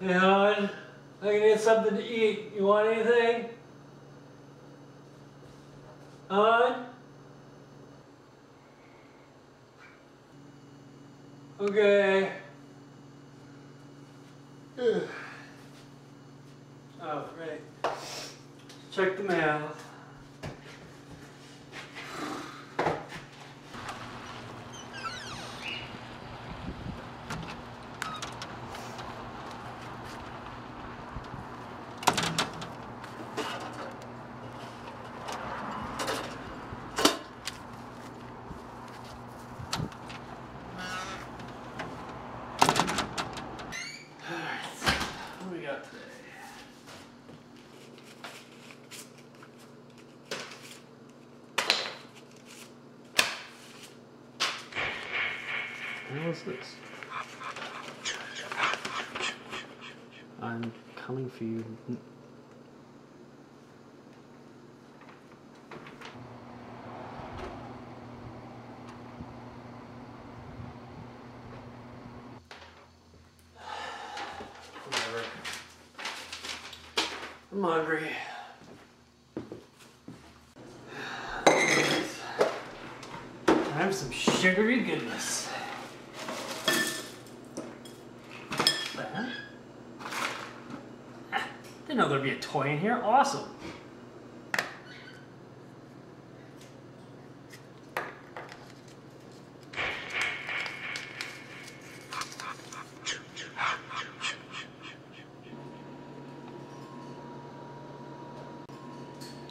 Hey, hon, I need something to eat. You want anything? Hon? Okay. oh, right. Check the mail. What's this? I'm coming for you. Whatever. I'm hungry. Time for some sugary goodness. That? Ah, Didn't know there'd be a toy in here. Awesome.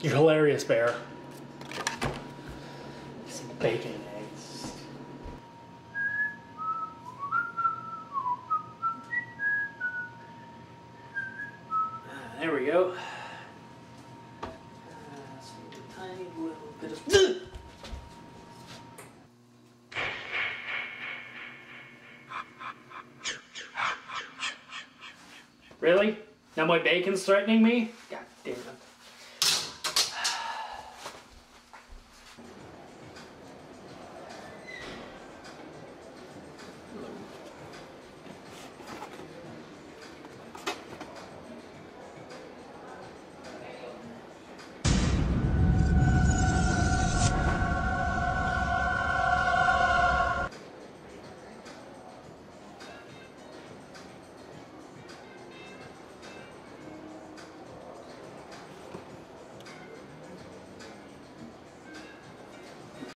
You're hilarious, Bear. Some bacon There we go. Uh, tiny little bit of. Really? Now my bacon's threatening me? God